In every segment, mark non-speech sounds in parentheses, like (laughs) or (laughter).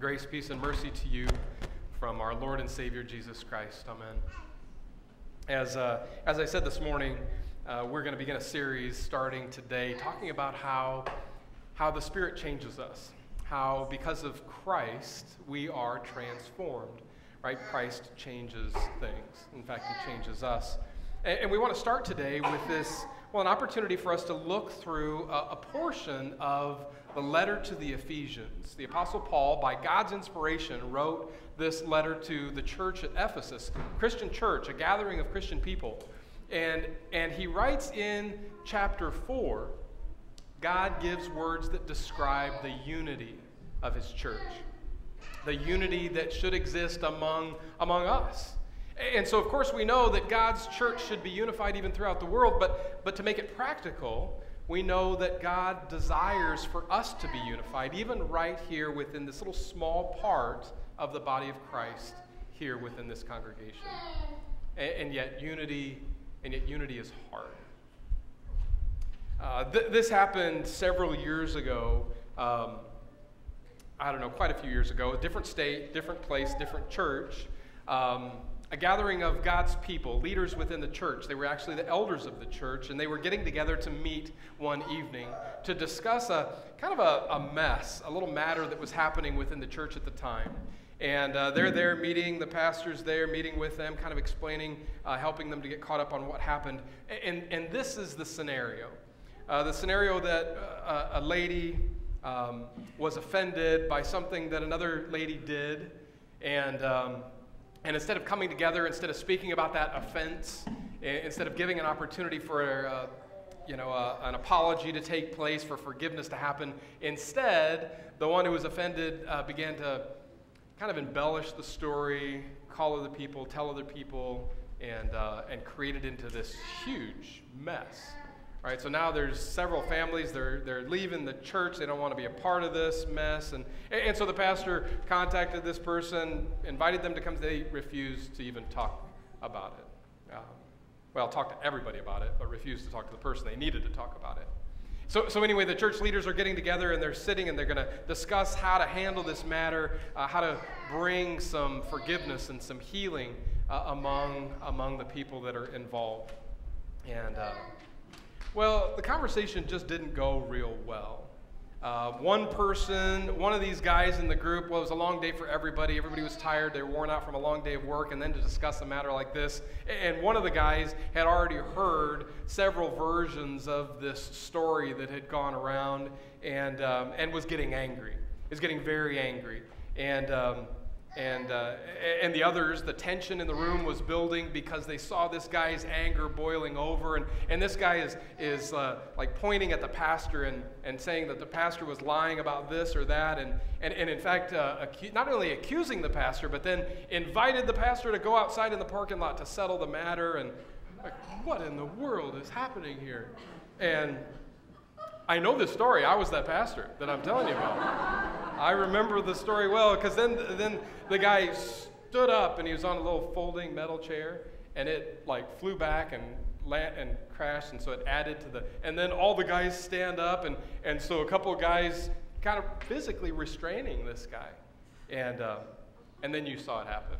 Grace, peace, and mercy to you from our Lord and Savior Jesus Christ. Amen. As, uh, as I said this morning, uh, we're going to begin a series starting today talking about how, how the Spirit changes us, how because of Christ we are transformed. Right? Christ changes things. In fact, He changes us. And, and we want to start today with this well, an opportunity for us to look through a, a portion of the letter to the Ephesians. The Apostle Paul, by God's inspiration, wrote this letter to the church at Ephesus, Christian church, a gathering of Christian people. And, and he writes in chapter 4 God gives words that describe the unity of his church, the unity that should exist among, among us. And so, of course, we know that God's church should be unified even throughout the world, but, but to make it practical, we know that God desires for us to be unified, even right here within this little small part of the body of Christ here within this congregation. And, and yet, unity, and yet unity is hard. Uh, th- this happened several years ago. Um, I don't know, quite a few years ago. A different state, different place, different church. Um, a gathering of God's people, leaders within the church. They were actually the elders of the church, and they were getting together to meet one evening to discuss a kind of a, a mess, a little matter that was happening within the church at the time. And uh, they're there meeting, the pastor's there meeting with them, kind of explaining, uh, helping them to get caught up on what happened. And, and this is the scenario. Uh, the scenario that uh, a lady um, was offended by something that another lady did, and um, and instead of coming together, instead of speaking about that offense, instead of giving an opportunity for uh, you know, uh, an apology to take place, for forgiveness to happen, instead, the one who was offended uh, began to kind of embellish the story, call other people, tell other people, and, uh, and create it into this huge mess. Right, so now there's several families, they're, they're leaving the church, they don't want to be a part of this mess. And, and so the pastor contacted this person, invited them to come, they refused to even talk about it. Um, well, talk to everybody about it, but refused to talk to the person they needed to talk about it. So, so anyway, the church leaders are getting together and they're sitting and they're going to discuss how to handle this matter, uh, how to bring some forgiveness and some healing uh, among, among the people that are involved. And... Uh, well, the conversation just didn't go real well. Uh, one person, one of these guys in the group, well, it was a long day for everybody. Everybody was tired. They were worn out from a long day of work. And then to discuss a matter like this, and one of the guys had already heard several versions of this story that had gone around and, um, and was getting angry. Is getting very angry. And um, and, uh, and the others, the tension in the room was building because they saw this guy's anger boiling over. And, and this guy is, is uh, like pointing at the pastor and, and saying that the pastor was lying about this or that. And, and, and in fact, uh, acu- not only accusing the pastor, but then invited the pastor to go outside in the parking lot to settle the matter. And like, what in the world is happening here? And I know this story. I was that pastor that I'm telling you about. I remember the story well because then, then the guy stood up and he was on a little folding metal chair and it like flew back and land, and crashed and so it added to the and then all the guys stand up and and so a couple of guys kind of physically restraining this guy and uh, and then you saw it happen.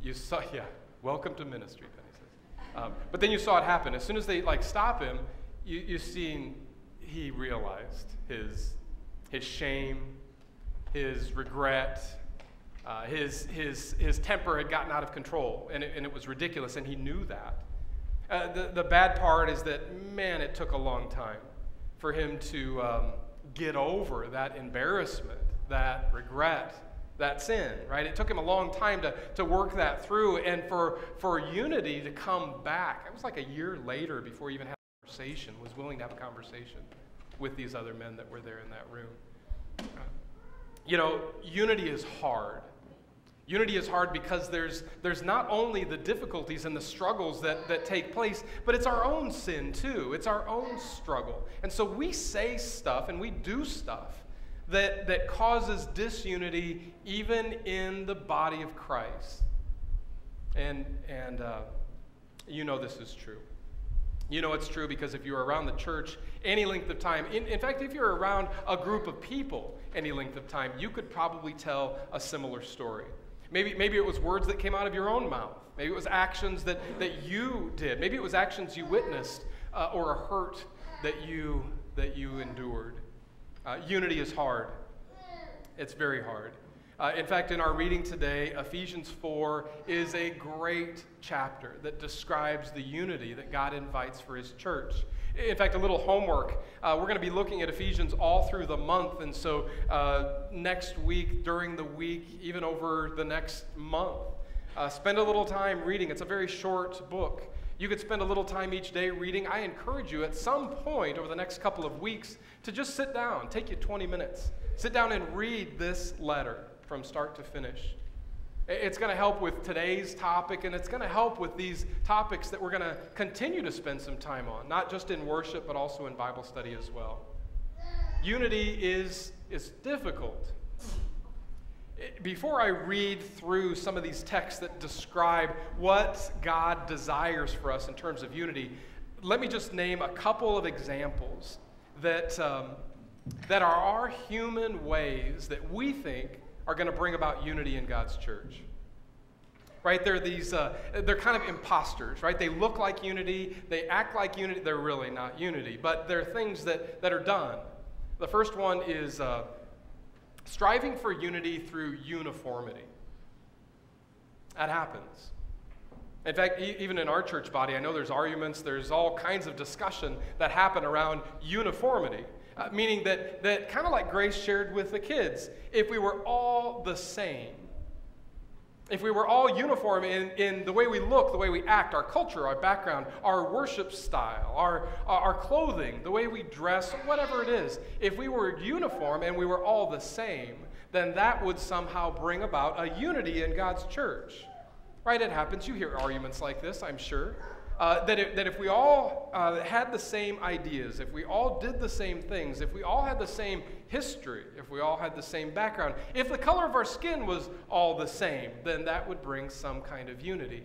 You saw (laughs) yeah. Welcome to ministry, Penny says. Um, but then you saw it happen. As soon as they like stop him, you, you seen he realized his, his shame, his regret, uh, his, his, his temper had gotten out of control, and it, and it was ridiculous, and he knew that. Uh, the, the bad part is that, man, it took a long time for him to um, get over that embarrassment, that regret, that sin, right? It took him a long time to, to work that through, and for, for unity to come back. It was like a year later before he even had a conversation, was willing to have a conversation with these other men that were there in that room. You know, unity is hard. Unity is hard because there's, there's not only the difficulties and the struggles that, that take place, but it's our own sin too. It's our own struggle. And so we say stuff and we do stuff that, that causes disunity even in the body of Christ. And, and uh, you know this is true. You know it's true because if you're around the church any length of time, in, in fact, if you're around a group of people any length of time, you could probably tell a similar story. Maybe, maybe it was words that came out of your own mouth. Maybe it was actions that, that you did. Maybe it was actions you witnessed uh, or a hurt that you, that you endured. Uh, unity is hard, it's very hard. Uh, in fact, in our reading today, Ephesians 4 is a great chapter that describes the unity that God invites for his church. In fact, a little homework. Uh, we're going to be looking at Ephesians all through the month, and so uh, next week, during the week, even over the next month, uh, spend a little time reading. It's a very short book. You could spend a little time each day reading. I encourage you at some point over the next couple of weeks to just sit down, take you 20 minutes. Sit down and read this letter from start to finish. It's going to help with today's topic, and it's going to help with these topics that we're going to continue to spend some time on, not just in worship, but also in Bible study as well. Unity is, is difficult. Before I read through some of these texts that describe what God desires for us in terms of unity, let me just name a couple of examples that, um, that are our human ways that we think are going to bring about unity in God's church. Right? They're these, uh, they're kind of imposters, right? They look like unity, they act like unity, they're really not unity, but they're things that, that are done. The first one is uh, striving for unity through uniformity. That happens. In fact, e- even in our church body, I know there's arguments, there's all kinds of discussion that happen around uniformity. Uh, meaning that, that kind of like Grace shared with the kids, if we were all the same, if we were all uniform in, in the way we look, the way we act, our culture, our background, our worship style, our, our clothing, the way we dress, whatever it is, if we were uniform and we were all the same, then that would somehow bring about a unity in God's church. Right? It happens. You hear arguments like this, I'm sure. Uh, that, if, that if we all uh, had the same ideas, if we all did the same things, if we all had the same history, if we all had the same background, if the color of our skin was all the same, then that would bring some kind of unity.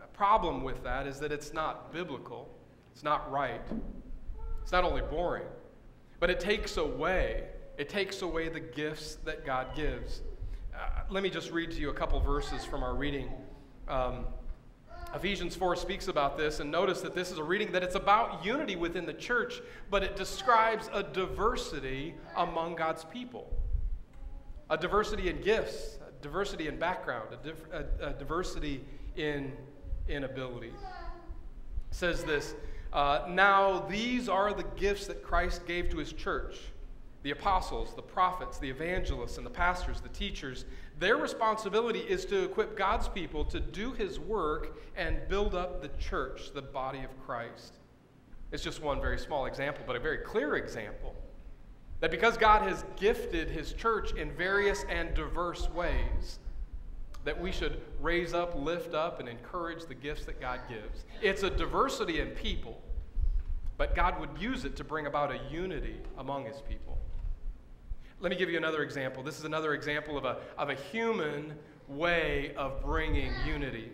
The problem with that is that it's not biblical, it's not right, it's not only boring, but it takes away, it takes away the gifts that God gives. Uh, let me just read to you a couple verses from our reading. Um, Ephesians 4 speaks about this, and notice that this is a reading that it's about unity within the church, but it describes a diversity among God's people. A diversity in gifts, a diversity in background, a, dif- a, a diversity in, in ability. It says this uh, Now these are the gifts that Christ gave to his church the apostles, the prophets, the evangelists, and the pastors, the teachers, their responsibility is to equip God's people to do his work and build up the church, the body of Christ. It's just one very small example, but a very clear example. That because God has gifted his church in various and diverse ways, that we should raise up, lift up, and encourage the gifts that God gives. It's a diversity in people, but God would use it to bring about a unity among his people. Let me give you another example. This is another example of a, of a human way of bringing unity.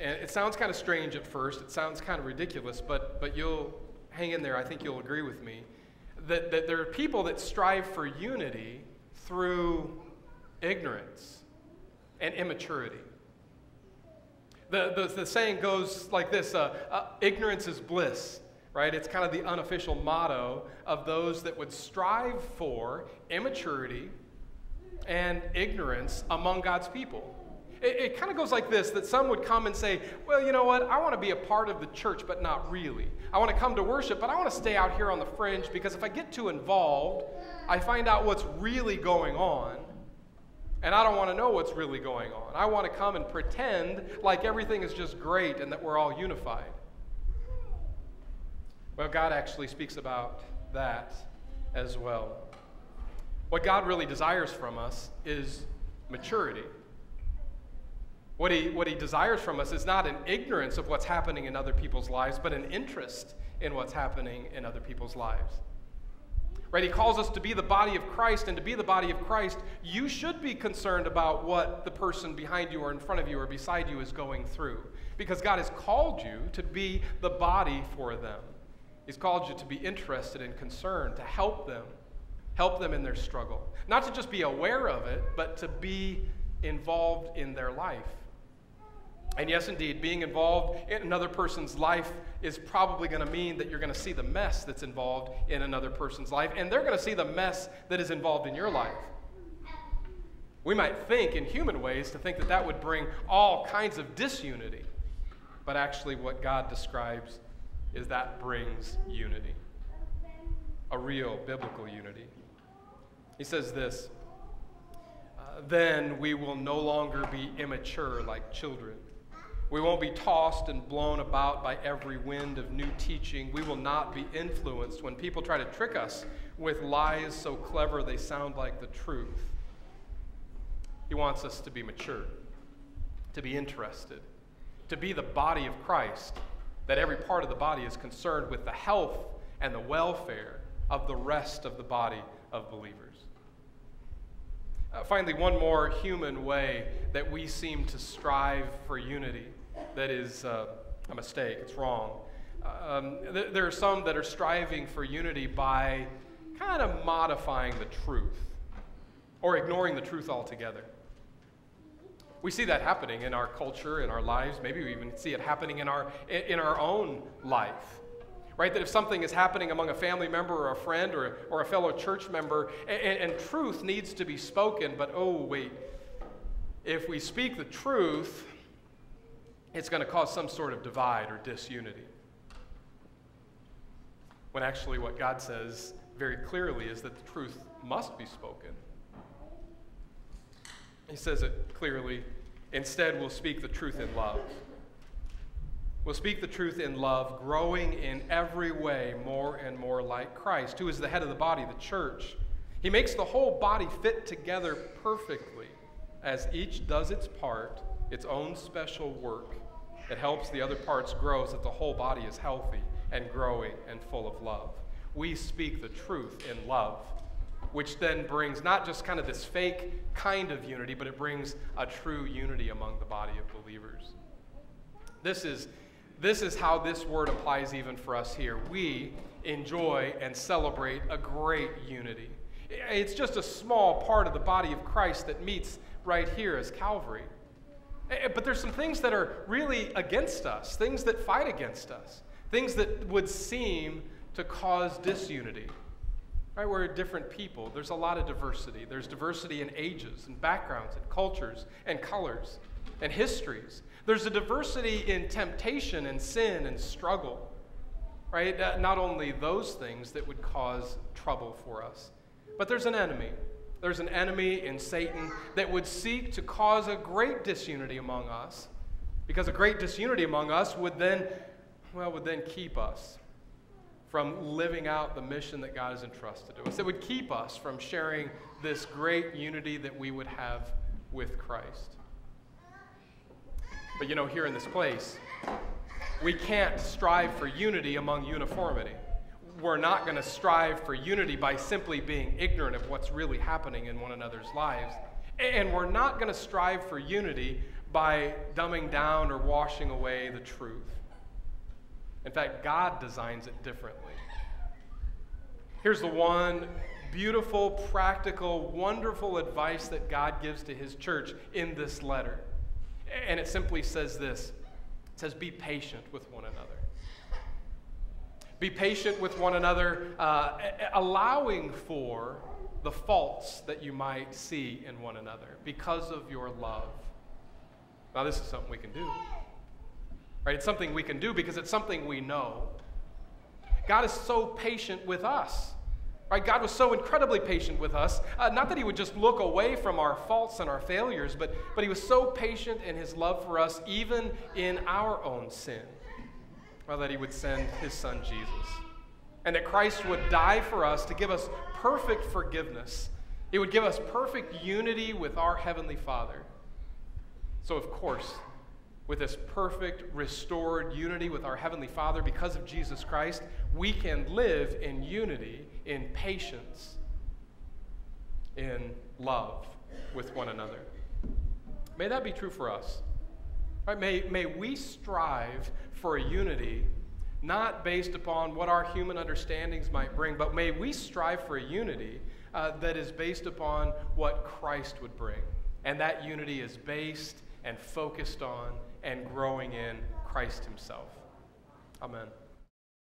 And it sounds kind of strange at first, it sounds kind of ridiculous, but, but you'll hang in there. I think you'll agree with me. That, that there are people that strive for unity through ignorance and immaturity. The, the, the saying goes like this uh, uh, ignorance is bliss right? It's kind of the unofficial motto of those that would strive for immaturity and ignorance among God's people. It, it kind of goes like this that some would come and say, Well, you know what? I want to be a part of the church, but not really. I want to come to worship, but I want to stay out here on the fringe because if I get too involved, I find out what's really going on. And I don't want to know what's really going on. I want to come and pretend like everything is just great and that we're all unified. Well, God actually speaks about that as well. What God really desires from us is maturity. What he, what he desires from us is not an ignorance of what's happening in other people's lives, but an interest in what's happening in other people's lives. Right? He calls us to be the body of Christ, and to be the body of Christ, you should be concerned about what the person behind you or in front of you or beside you is going through. because God has called you to be the body for them. He's called you to be interested and concerned, to help them, help them in their struggle. Not to just be aware of it, but to be involved in their life. And yes, indeed, being involved in another person's life is probably going to mean that you're going to see the mess that's involved in another person's life, and they're going to see the mess that is involved in your life. We might think in human ways to think that that would bring all kinds of disunity, but actually, what God describes is that brings unity a real biblical unity. He says this uh, Then we will no longer be immature like children we won't be tossed and blown about by every wind of new teaching. We will not be influenced when people try to trick us with lies so clever they sound like the truth. He wants us to be mature, to be interested, to be the body of Christ, that every part of the body is concerned with the health and the welfare of the rest of the body of believers. Uh, finally, one more human way that we seem to strive for unity that is uh, a mistake, it's wrong. Um, th- there are some that are striving for unity by kind of modifying the truth or ignoring the truth altogether. We see that happening in our culture, in our lives. Maybe we even see it happening in our, in our own life. Right? That if something is happening among a family member or a friend or, or a fellow church member, and, and truth needs to be spoken, but oh, wait, if we speak the truth, it's going to cause some sort of divide or disunity. When actually, what God says very clearly is that the truth must be spoken. He says it clearly. Instead, we'll speak the truth in love. We'll speak the truth in love, growing in every way more and more like Christ, who is the head of the body, the church. He makes the whole body fit together perfectly as each does its part, its own special work it helps the other parts grow so that the whole body is healthy and growing and full of love. We speak the truth in love, which then brings not just kind of this fake kind of unity, but it brings a true unity among the body of believers. This is, this is how this word applies even for us here. We enjoy and celebrate a great unity. It's just a small part of the body of Christ that meets right here as Calvary. Eh, but there's some things that are really against us, things that fight against us, things that would seem to cause disunity. Right? We're different people. There's a lot of diversity. There's diversity in ages and backgrounds and cultures and colors and histories. There's a diversity in temptation and sin and struggle. Right? Uh, not only those things that would cause trouble for us, but there's an enemy there's an enemy in Satan that would seek to cause a great disunity among us. Because a great disunity among us would then, well, would then keep us from living out the mission that God has entrusted to us. It would keep us from sharing this great unity that we would have with Christ. But you know, here in this place, we can't strive for unity among uniformity we're not going to strive for unity by simply being ignorant of what's really happening in one another's lives. And we're not going to strive for unity by dumbing down or washing away the truth. In fact, God designs it differently. Here's the one beautiful, practical, wonderful advice that God gives to his church in this letter. And it simply says this it says, Be patient with one another. Be patient with one another, uh, allowing for the faults that you might see in one another because of your love. Now, this is something we can do. Right? It's something we can do because it's something we know. God is so patient with us. Right? God was so incredibly patient with us. Uh, not that He would just look away from our faults and our failures, but, but He was so patient in His love for us, even in our own sin well, that he would send his son Jesus. And that Christ would die for us to give us perfect forgiveness. It would give us perfect unity with our Heavenly Father. So, of course, with this perfect, restored unity with our Heavenly Father because of Jesus Christ, we can live in unity, in patience, in love with one another. May that be true for us. Right? May, may we strive for a unity not based upon what our human understandings might bring, but may we strive for a unity uh, that is based upon what Christ would bring. And that unity is based and focused on and growing in Christ Himself. Amen.